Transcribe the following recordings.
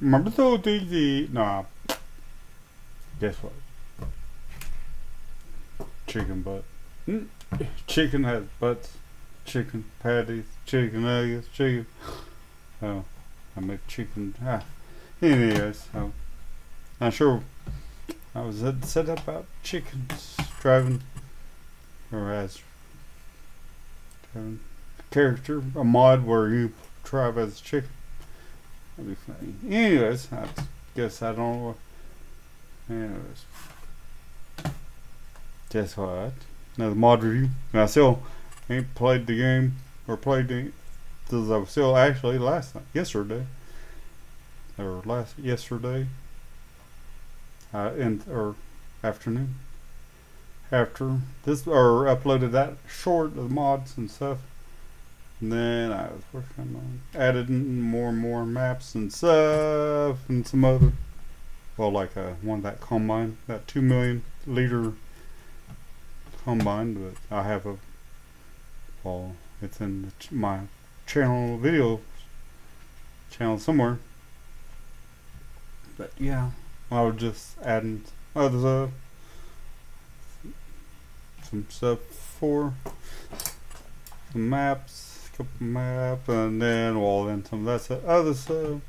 Remember the nah. Guess what? Chicken butt. Mm. Chicken has butts. Chicken patties. Chicken nuggets. Chicken. Oh, I make chicken. Ah. Anyways, so not sure. I was said about chickens driving, or as driving character a mod where you drive as a chicken. That'd be funny. Anyways, I guess I don't. Anyways. Guess what? Another mod review. And I still ain't played the game or played the because I was still actually last night, yesterday or last yesterday uh, in or afternoon after this or uploaded that short of mods and stuff and then I was working on adding more and more maps and stuff and some other well like uh, one that combine that 2 million liter combine but I have a well it's in my channel video channel somewhere. But yeah I was just adding other stuff some stuff for some maps map, and then well, then some of that other stuff.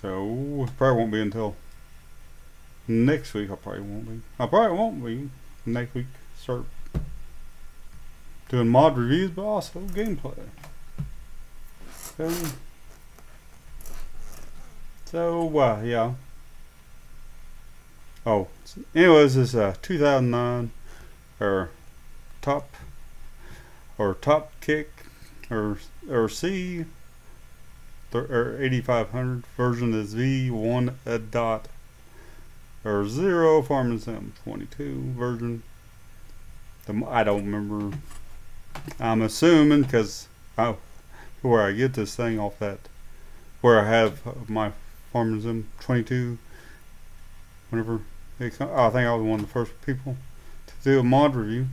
So probably won't be until next week. I probably won't be. I probably won't be next week. Start doing mod reviews, but also gameplay. So, so uh, yeah. Oh, anyways, this is uh, 2009 or top or Topkick or or C or 8500 version is V1 a dot or zero Farming Sim 22 version. The, I don't remember. I'm assuming because where I get this thing off that where I have my Farming Sim 22 whenever come, I think I was one of the first people to do a mod review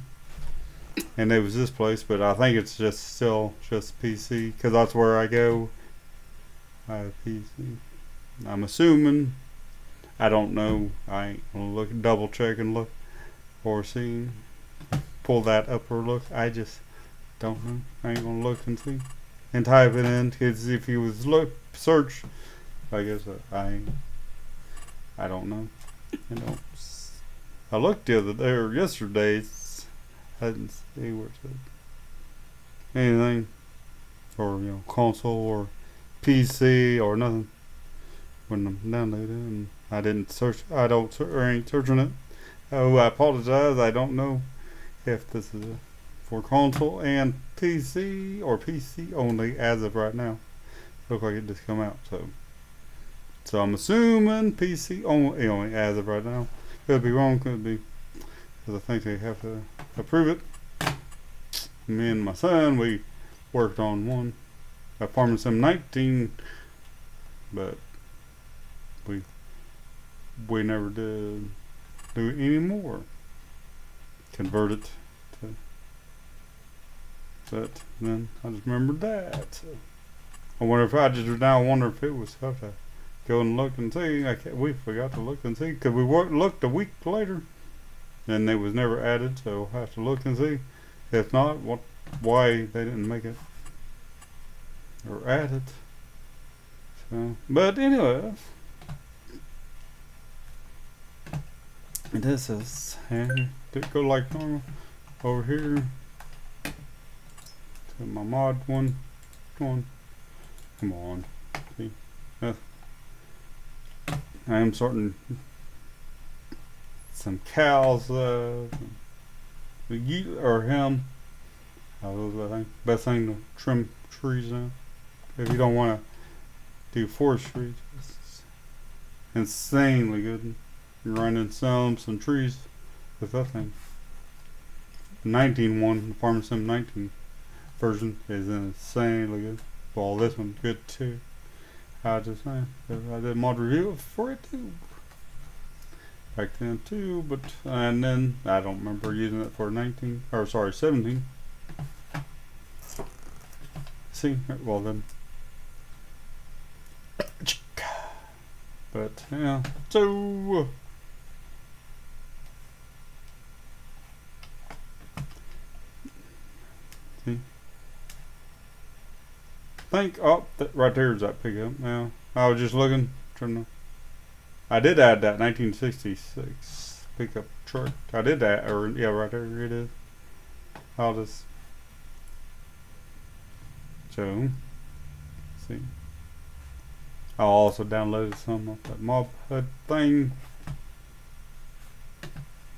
and it was this place, but I think it's just still just PC because that's where I go. I PC. I'm assuming. I don't know. I ain't gonna look, double check and look or see. Pull that up or look. I just don't know. I ain't gonna look and see and type it in because if you was look search, I guess I I don't know. You know, I looked the other day or yesterday. I didn't see where it said anything? Or you know console or PC or nothing. When I'm downloading and I didn't search I don't or ain't searching it. Oh I apologize. I don't know if this is for console and PC or PC only as of right now. Look like it just come out so. So I'm assuming PC only, only as of right now. Could be wrong could be. Because I think they have to approve it. Me and my son, we worked on one, a Farming Sim 19, but we we never did do any more. Convert it to, but then I just remembered that. So I wonder if I just now wonder if it was have to go and look and see. I can't, we forgot to look and see because we looked a week later and it was never added so I'll have to look and see. If not what why they didn't make it or add it. So but anyway this is and it go like normal? Over here. To my mod one. Come on. Come on. See? Uh, I am sorting some cows, uh, or him. Uh, those I think best thing to trim trees now. If you don't want to do forestry, it's insanely good. You're some some trees with that thing. 19 one, Farm Sim 19 version is insanely good. Well, this one's good too. I just saying, I did a mod review for it too back then too, but and then I don't remember using it for 19 or sorry 17. See, well then. But yeah, so uh, see, think oh that right there is that pickup. Now I was just looking, trying to. I did add that 1966 pickup truck. I did that, or yeah, right there it is. I'll just so see. I also downloaded some of that mob HUD thing.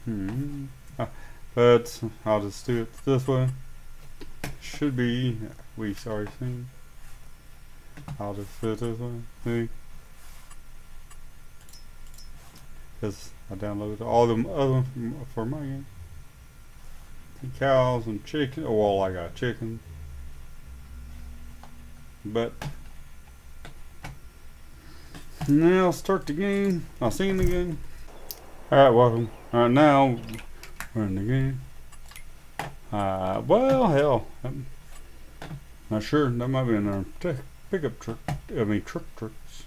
Hmm. Uh, but I'll just do it this way. Should be we sorry seen. I'll just do it this way. See? Because I downloaded all them other for my game. Cows and chicken. Oh, well, I got chicken. But now start the game. I'll see you in the game. Alright, welcome. Alright, now we're in the game. Uh, well, hell. I'm not sure. That might be in our pickup truck. I mean, truck trucks.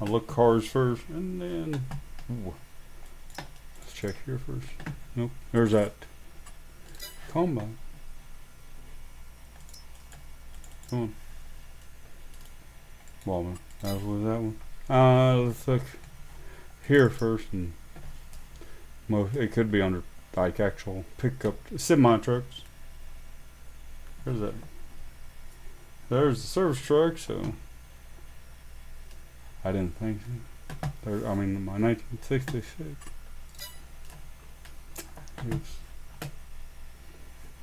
I'll look cars first and then. Ooh. Let's check here first. Nope. There's that combine. Come on. Walman. That was that one. Uh, let's look here first, and most it could be under like actual pickup semi trucks. There's that. There's the service truck. So I didn't think so. I mean, my 1966. Oops.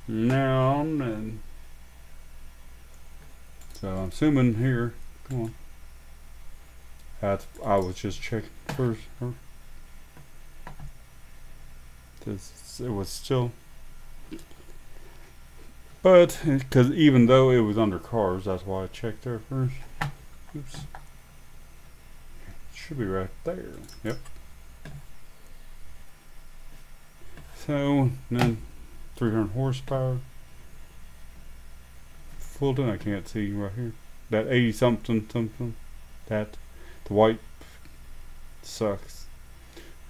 Now and so I'm assuming here. Come on. That's, I was just checking first. This, it was still. But, because even though it was under cars, that's why I checked there first. Oops. Should be right there. Yep. So, then 300 horsepower. Fulton, I can't see right here. That 80 something something. That the white sucks.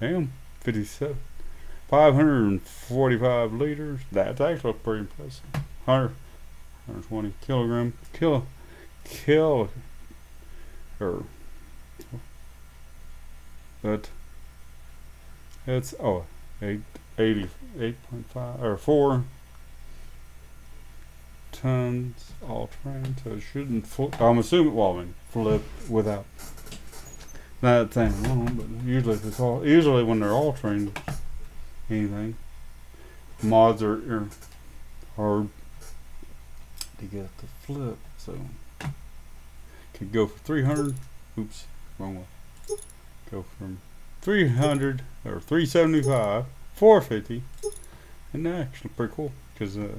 Damn, 57. 545 liters. That's actually pretty impressive. 100, 120 kilogram. Kilo. Kill. Or. But. It's. Oh. 8, 80, 8.5. Or 4 tons all terrain, so it shouldn't flip. I'm assuming, well, I mean, flip without that thing wrong, but usually if it's all, usually when they're all trained, anything, mods are, are hard to get to flip, so could go for 300, oops, wrong way, go from 300 or 375, 450, and that's actually pretty cool, because uh,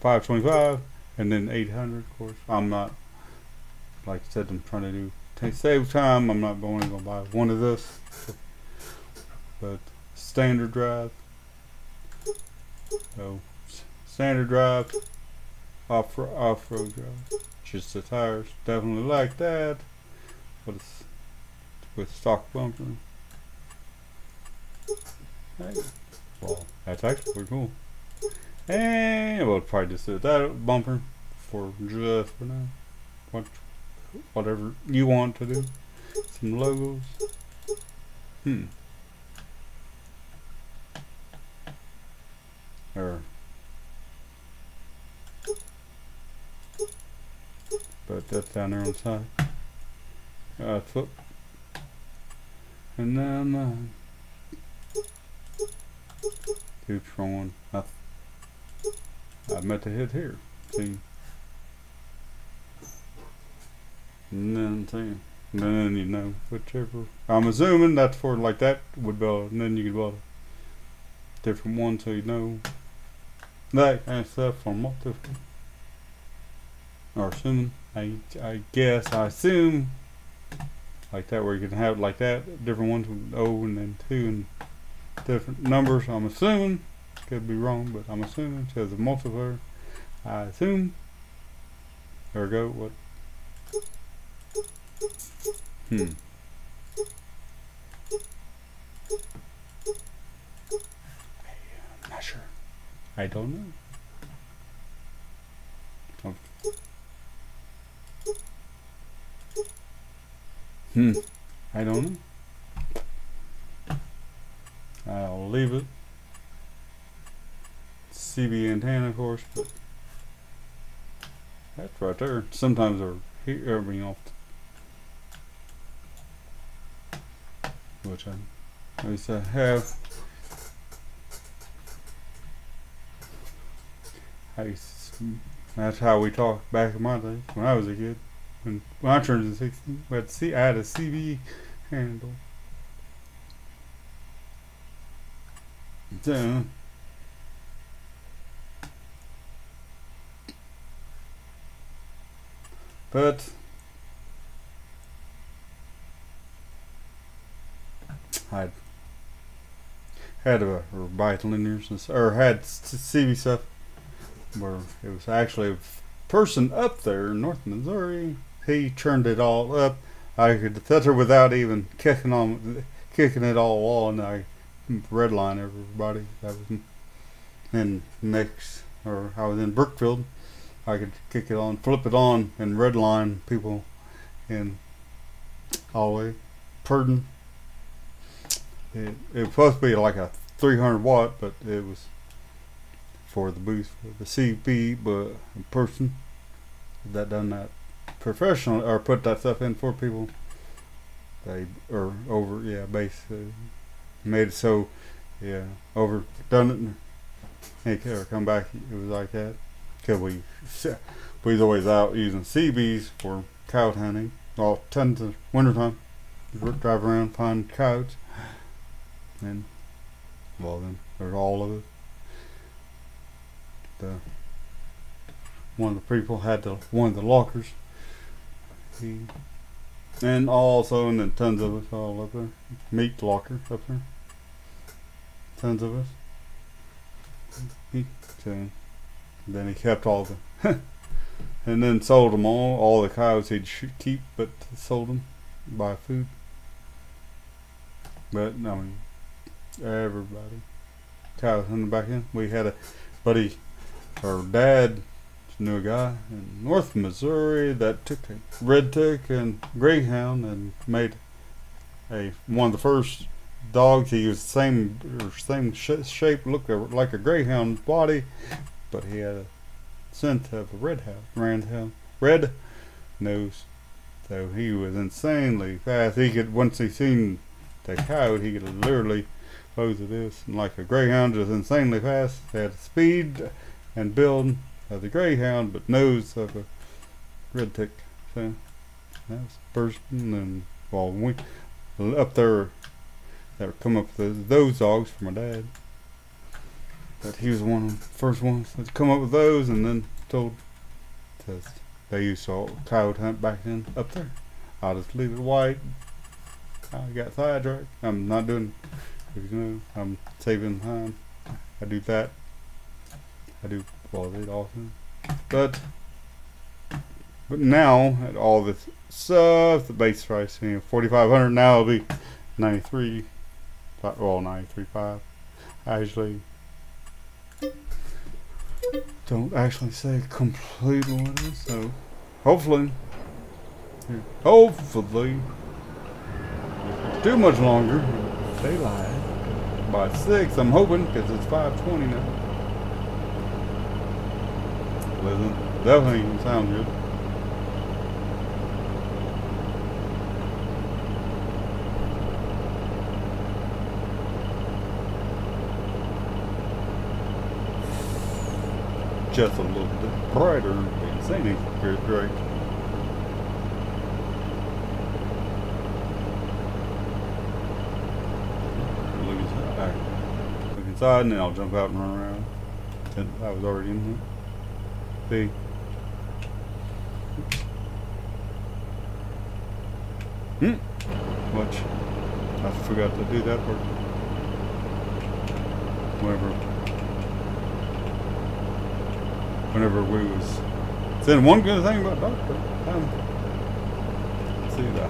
525 and then 800 of course. I'm not like I said I'm trying to do save time. I'm not gonna buy one of this. But standard drive. So standard drive off off-road drive. Just the tires. Definitely like that. But it's with stock bumper well that's actually cool and we'll probably just do that bumper for just for now. What, whatever you want to do. Some logos. Hmm. Or. But that's down there on the side. Uh, flip. And then, uh, oops, wrong one. I meant to hit here. See? And then see. And then you know, whichever. I'm assuming that's for like that would be, and then you could build a different one so you know that kind of stuff from multiple. Or assuming, I I guess I assume like that where you can have it like that different ones with O and then 2 and different numbers. I'm assuming could be wrong but I'm assuming because a multiplier. I assume. There we go. What? Hmm. I'm not sure. I don't know. Hmm. I don't know. I'll leave it. CB antenna, of course, but that's right there. Sometimes they're here, I off. Which I, at I have. I, that's how we talked back in my day when I was a kid. When, when I turned 16, we see, I had a CB handle. So, but I had a, or bite linears or had CB stuff where it was actually a person up there in North Missouri. He turned it all up. I could filter without even kicking on, kicking it all and I redline everybody. That was in mix, or I was in Brookfield. I could kick it on, flip it on, and redline people in hallway. Purdon. It, it was supposed to be like a 300 watt, but it was for the boost for the CB, but a person that done that professional or put that stuff in for people, they or over yeah base uh, made it so yeah over done it. Hey, come back. It was like that. Cause we we was always out using CBs for cow hunting. All tons of wintertime. Drive around, find cows, and well then there's all of it the one of the people had the one of the lockers. He and also and then tons of us all up there. Meat locker up there. Tons of us. He then he kept all the and then sold them all. All the cows he'd keep, but sold them buy food. But I mean, everybody cows in the back end. We had a buddy her dad knew a guy in North Missouri that took a red tick and greyhound and made a one of the first dogs. He was the same same sh- shape, looked like a greyhound body, but he had a scent of a red hound, red red nose. So he was insanely fast. He could once he seen the coyote, he could literally close to this. And like a greyhound, just insanely fast. He had speed and build of the greyhound, but nose of a red tick. So that was the and well, we up there that come up with those dogs for my dad. But he was one of the first ones to come up with those, and then told that they used to coyote hunt back then up there. I'll just leave it white. I got sidetracked. I'm not doing, you know, I'm saving time. I do that I do quality often. But but now at all this stuff, the base price, five hundred now it'll be ninety three well ninety three five. I actually. Don't actually say is, so hopefully. Hopefully. Too much longer. Daylight by six I'm hoping because it's five twenty now pleasant. Definitely sound good. Just a little bit brighter than scenic. Great. Look inside. Look inside and then I'll jump out and run around. I was already in here. See? Hmm. Watch. I forgot to do that part. Whenever. Whenever we was. Saying one good thing about Doctor. Um, see the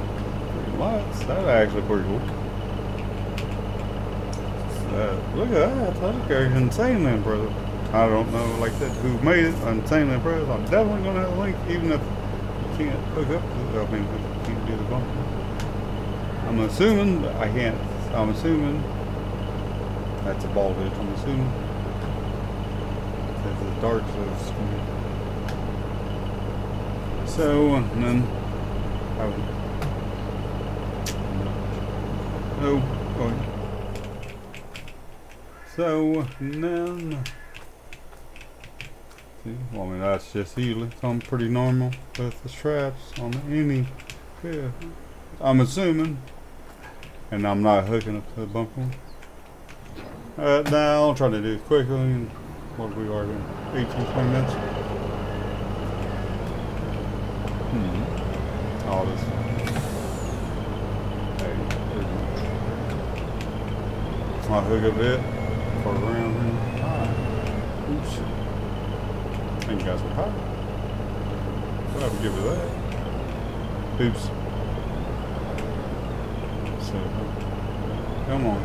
green lights. That's actually pretty cool. Uh, look at that. That's insane, man, brother. I don't know, like that, who made it. I'm insanely impressed. I'm definitely to have a link, even if you can't hook up. To, I mean, you can't do the bumper. I'm assuming, but I can't. I'm assuming that's a ball hitch. I'm assuming because the dark says. So and then I would. Oh, going. So and then. See, well, I mean that's just usually something pretty normal with the straps on any. Yeah, I'm assuming and I'm not hooking up to the bumper. Uh, now I'll try to do it quickly. And what we are doing, 18, 20 minutes. Hmm. All this. Hey, I'll hook up it for around here. Ah. Oops. Thank you guys for high. What have to give it that? Oops. So, come on.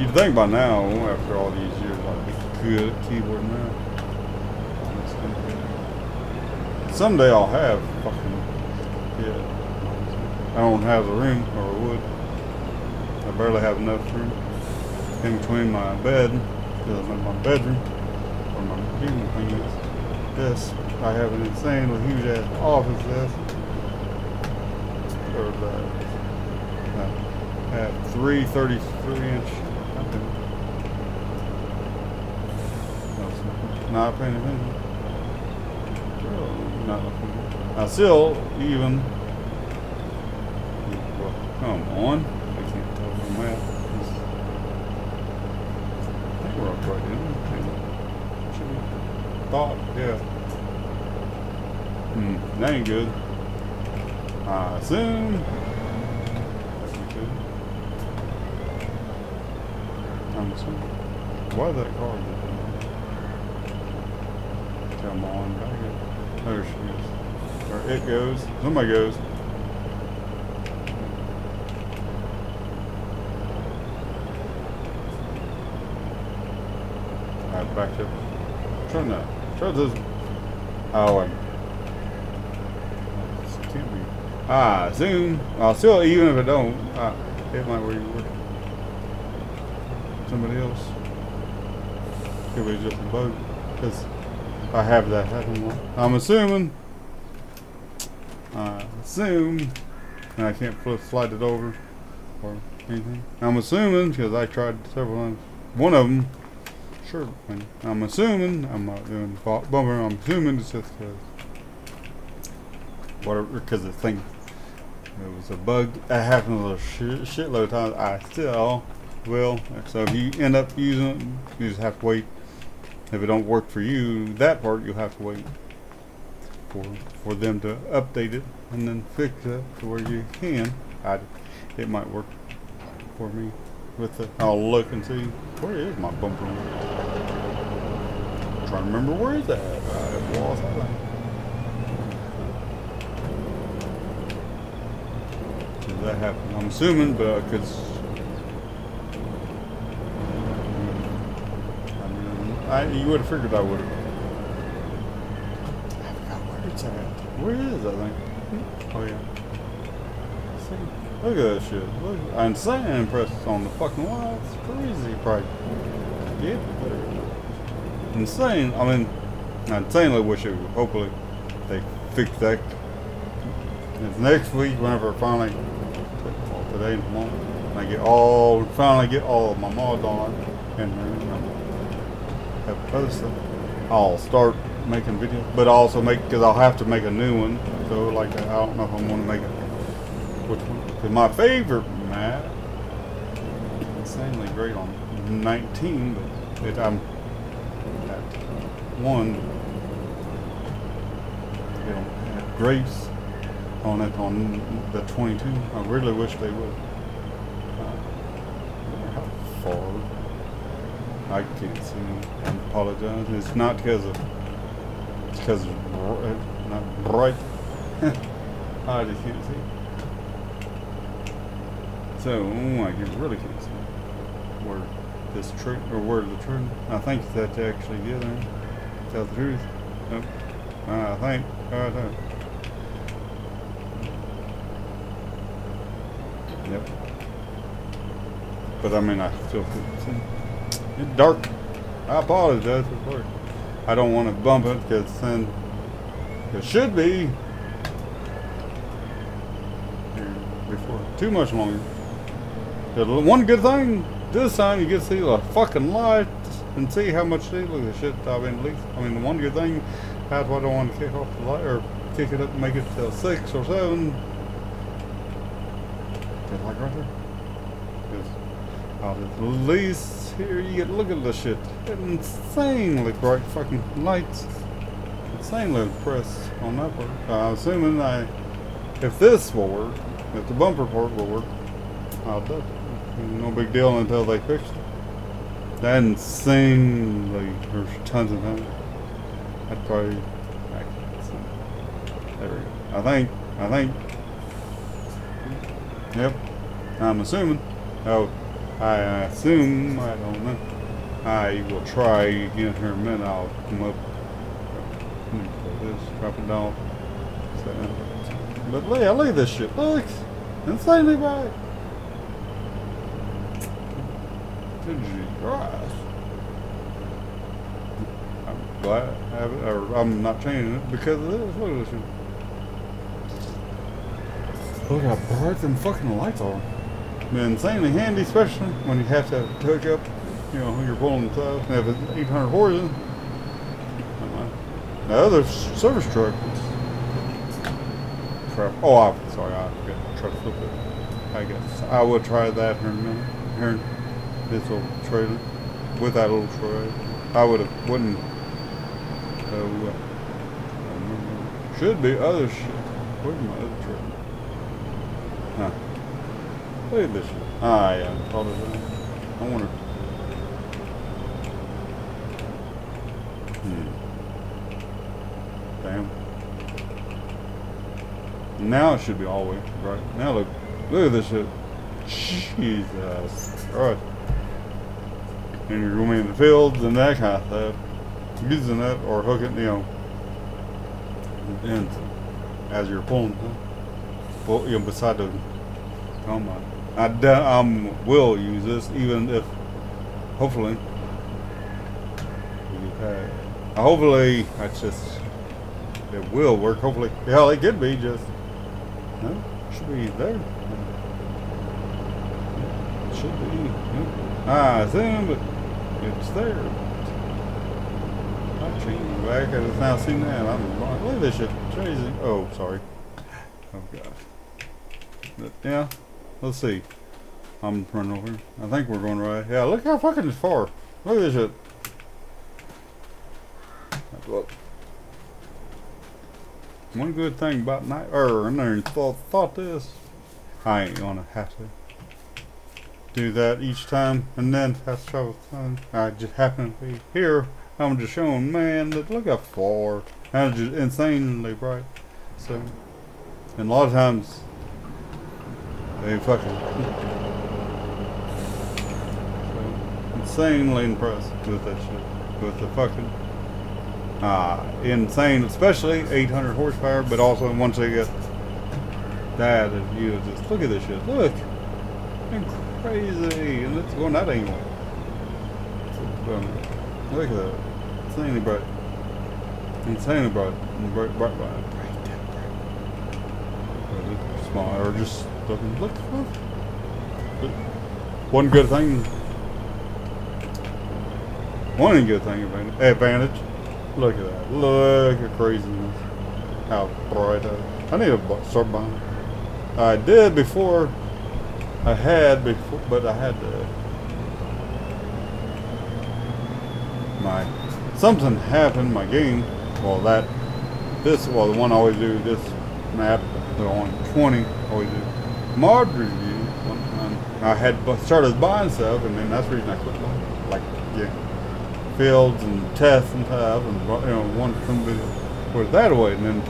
You'd think by now, after all these years, I'd be good at keyboard now. Someday I'll have fucking, yeah. I don't have the room, or would. I barely have enough room in between my bed, because I'm in my bedroom, or my computer thing is. This, I have an insanely huge ass office desk or the uh, at three 33 inch. Not paying attention. Not looking. I still even. Well, come on. I can't tell from that. I think we're up right in. Thought, yeah. Hmm, that ain't good. I assume. That's not good. I'm assuming. Why that car? Come on, back. There she goes. Or it goes. Somebody goes. Alright, back up. Try Oh, can't. Ah, zoom. I'll still, even if it don't, uh, it might where you work. Somebody else. Could be just a bug. Because I have that happen. I'm assuming. Uh, assume. And I can't slide it over or anything. I'm assuming because I tried several times. One of them, sure. I'm assuming I'm not doing bumper. I'm assuming it's just because whatever because the thing it was a bug that happened a sh shitload of times. I still will. So if you end up using it, you just have to wait. If it don't work for you, that part you'll have to wait for for them to update it and then fix it to where you can. I, it might work for me with it. I'll look and see where is my bumper. I'm trying to remember where is that. I lost that. that happen. I'm assuming, but because I mean, I you would have figured I would have. I forgot where it's at. Where is it? I think. Oh yeah. Look at that shit. Look, saying impressed on the fucking wall. It's crazy, probably. Get there. Insane. I mean, I insanely wish it. Would, hopefully, they fix that. It's next week whenever I finally today and tomorrow. And I get all, finally get all of my mods on and have posted. I'll start making videos, but i also make, because I'll have to make a new one. So like, I don't know if I'm going to make it, which one. Because my favorite map, insanely great on 19, but it, I'm at one, you know, Grace on it on the 22. I really wish they would. Uh, far? I can't see. I apologize. It's not because of. It's because it's not bright. I just can't see. So, oh, I really can't see. Where this tree or of the truth. I think that to actually get there. Tell the truth. Nope. I think. I don't. Yep. But I mean, I still couldn't see. It's dark. I apologize for dark. I don't want to bump it because then it should be before too much longer. One good thing this time you get to see the fucking lights and see how much they look at shit I've been least. I mean, the one good thing that's why I don't want to kick off the light or kick it up and make it till six or seven. Just like right there. Because at least here you get look at the shit. Insanely bright fucking lights. Insanely impressed on that part. I'm assuming I, if this will work, if the bumper part will work, I'll do it. No big deal until they fix it. That insanely, there's tons of them. I'd probably, I there we go. I think, I think, yep, I'm assuming. Oh, I assume, I don't know. I will try again here in a minute. I'll come up, this, drop it down. But yeah, look at this shit. Look, insanely bright. Jesus Christ. I'm glad I have it, or I'm not changing it because of this. Look at this. Look how bright them fucking lights are. They're insanely handy, especially when you have to hook up, you know, you're pulling the stuff and have an 800 horses. The other service truck. Oh, I'm sorry, I got to flip it. I guess I will try that here in a minute. Here this little trailer with that little trailer. I would have wouldn't. Uh, should be other shit. Where's my other trailer? Huh. Look at this. Ah, yeah, probably. I wonder. Hmm. Damn. Now it should be all the way right. Now look, look at this shit. Jesus Christ and you're going in the fields and that kind of stuff, using it or hooking, you know, and as you're pulling, well, you know, beside the, oh my, I um, will use this even if, hopefully, uh, hopefully, I just, it will work, hopefully, hell, it could be just, no, should be there. Should be, yeah. I assume, but it's there. I changed back. I just now seen that. I'm like, look this shit. Crazy. Oh, sorry. Oh, God. But, yeah. Let's see. I'm running over. I think we're going right. Yeah, look how fucking far. Look at this shit. Look. One good thing about night, or I never thought, thought this. I ain't gonna have to do that each time and then fast travel time. I just happen to be here. I'm just showing, man, look how far. And just insanely bright. So, and a lot of times, they fucking so, insanely impressed with that shit. With the fucking, uh, insane, especially 800 horsepower, but also once they get that, you just, look at this shit. Look. Incredible crazy. And it's going that angle. Look at that. Insanely bright. Insanely bright. Bright, bright, bright. Bright, bright. Small, or just looking, look, look. One good thing. One good thing advantage. Look at that. Look at craziness. How bright. I need to start buying. I did before I had before, but I had to. My something happened. My game. Well, that this well the one I always do this map the on 20 always do mod review one time. I had started buying stuff, and then that's the reason I quit buying. Like yeah, fields and tests and stuff, and you know one somebody put that away, and then.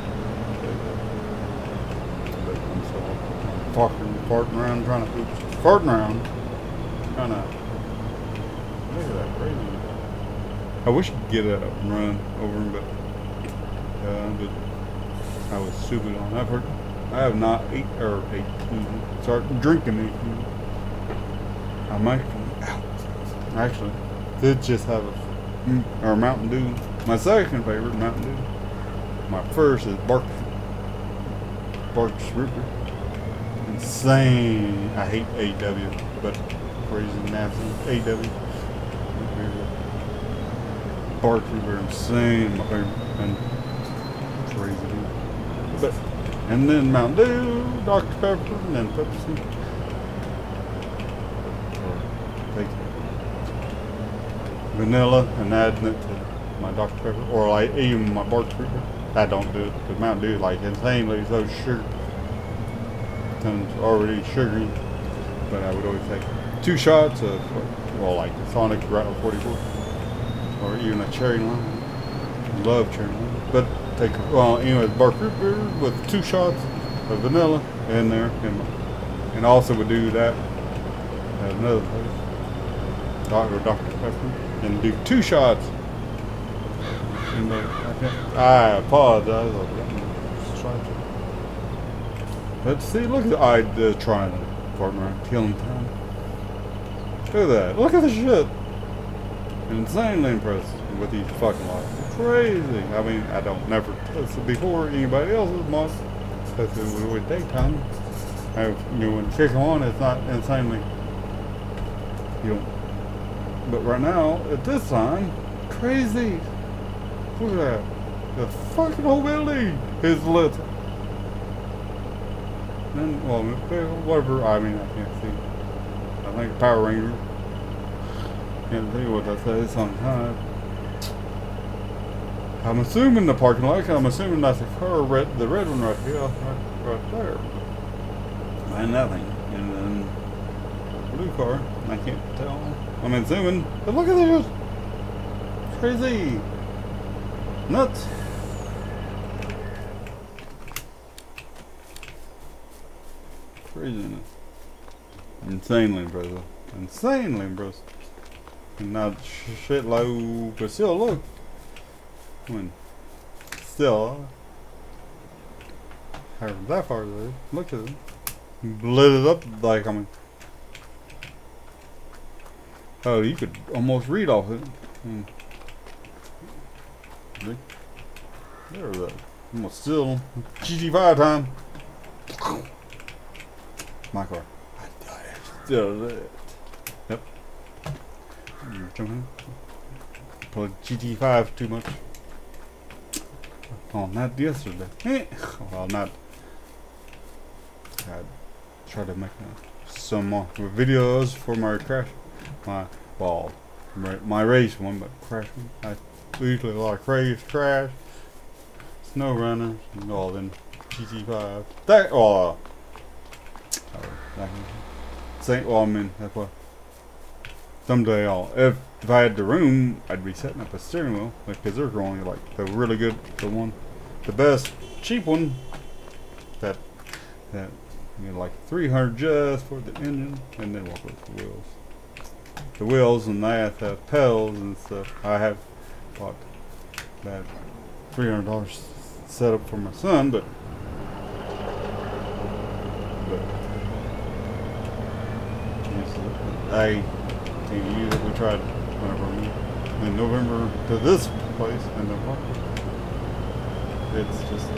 But I'm so farting around, trying to, farting around, trying to Look at that crazy. I wish I could get up and run over him, but uh, but I was stupid on that part. I have not eight or eighteen. Start drinking eighteen. I might actually did just have a mm, or Mountain Dew. My second favorite Mountain Dew. My first is Bark Barks Ripper. Insane. I hate AW, but crazy nasty AW. Bark Ripper insane. My favorite and crazy. But and then Mountain Dew, Dr Pepper, and then Pepsi. Take vanilla and adding it to my Dr Pepper, or like even my Bark Ripper. I don't do it because Mountain Dew like insanely so sugar comes already sugary. But I would always take two shots of well like the Sonic Rattle 44 or even a cherry lime. Love cherry lime. But take well anyway Bark Ripper with two shots of vanilla in there and, and also would do that at another place. Dr. Dr. Pepper and do two shots uh, I apologize. Let's see, look at the eye the trying partner killing time. Look at that. Look at the shit. Insanely impressed with these fucking lights. Crazy. I mean, I don't never test before anybody else's mods. Especially with daytime. I've you know, when kick on, it's not insanely. You know. But right now, at this time, crazy. Look at that. The fucking whole building is lit. And, well, whatever, I mean, I can't see. I think Power Ranger. Can't see what that says on time. I'm assuming the parking lot, I'm assuming that's the car, red, the red one right here, right, right there. And nothing. And then blue car, I can't tell. I'm assuming, but look at this. Crazy. Nuts. Insanely, brother. Insanely. And not shit low, but still, look. When still, uh, that far there. Look at it. Lit it up like I mean. Oh, you could almost read off it. Mm. There we go. Almost still GT5 time. My car. I still it. Yep. Put GT5 too much. Oh, not yesterday. Eh. well, not. I tried to make uh, some more videos for my crash. My, well, my race one, but crash one. I usually of craze crash, snow runners, and all them GT5. That oh, Saint well, I mean that's what. Someday I'll if if I had the room, I'd be setting up a steering wheel because they're only like the really good, the one, the best cheap one. That that you know like 300 just for the engine, and then what with the wheels. The wheels and that have pedals and stuff. I have bought that $300 setup for my son, but I can use it. We tried whenever in November to this place and then it's just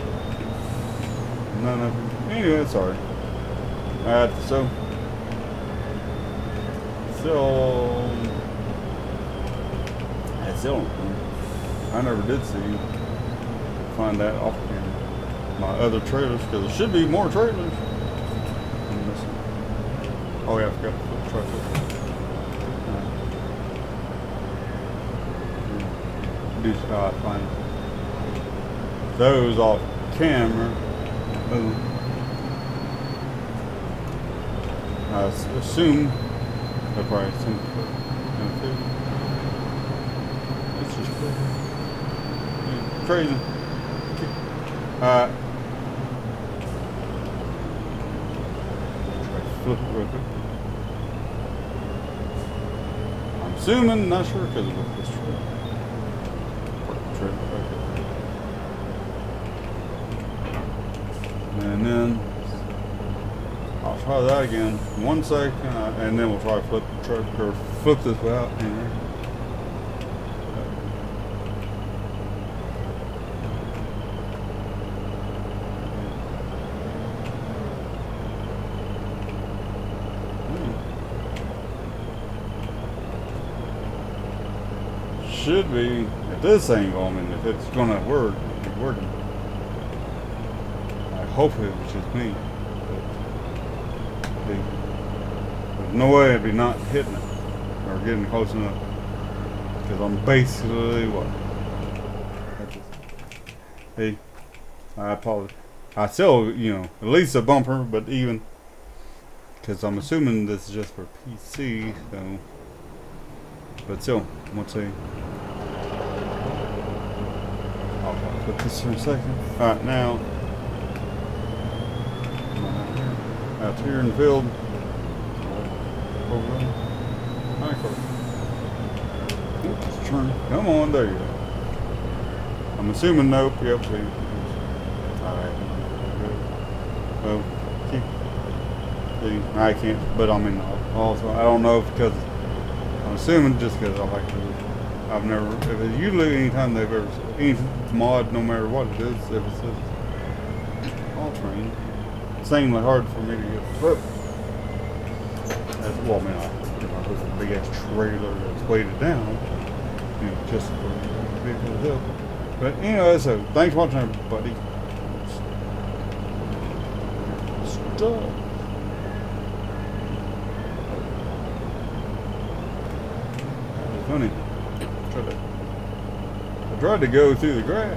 none of. Anyway, sorry. Alright, so so I still I never did see find that off in my other trailers because there should be more trailers. Oh yeah, I forgot to put. Do uh, find those off camera. I assume they're probably some It's just crazy. Uh, assuming, not sure because of this trip. And then I'll try that again. One second, uh, and then we'll try flip the truck or flip this out. Should be at this angle. I mean, if it's gonna work, it's working. I hope it was just me. But there's no way I'd be not hitting it or getting close enough because I'm basically what. Hey, I apologize. I still, you know, at least a bumper, but even because I'm assuming this is just for PC, so. But still, let's see. I'll put this for a second. Alright, now. Out here in the field. Over there. Oops, turn. Come on, there you go. I'm assuming nope. Yep, see. Alright. Well, keep. See, I can't, but I mean, also, I don't know if because I'm assuming just because I like to. I've never. If it, usually anytime they've ever any mod, no matter what it is, if it says all terrain, it's extremely hard for me to get flip. That's well, I mean, I, put a big ass trailer that's weighted down, you know, just for vehicle help. But anyway, so thanks for watching, everybody. Stuff. funny. Tried to, I tried to go through the grass,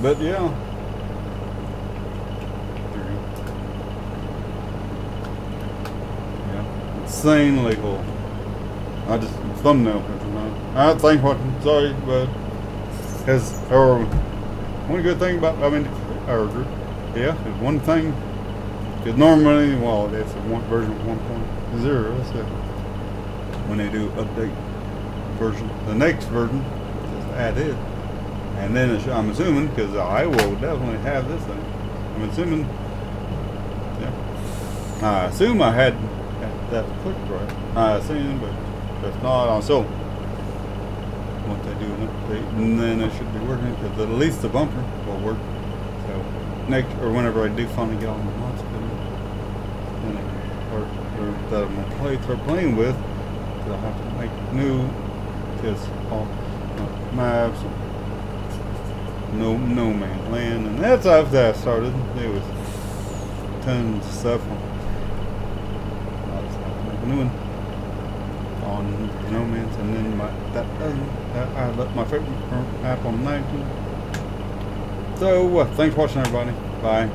but yeah. Yeah, insanely cool. I just thumbnail picture now. I think what, sorry, but has or one good thing about I mean, or yeah, is one thing because normally, well, that's one version 1.0. That's it. When they do update version, the next version, just add it. And then I'm assuming, because I will definitely have this thing. I'm assuming, yeah. I assume I had that clicked right. I assume, but if not, I'll still what they do an update, and then it should be working because at least the bumper will work. So next or whenever I do finally get on the mods or, or that gonna play through playing with, because I have to make new, because all maps, no no man's land, and that's after I started. There was tons of stuff. I was make new one on No Man's, and then my that uh, I left my favorite app on 19. So uh, thanks for watching, everybody. Bye.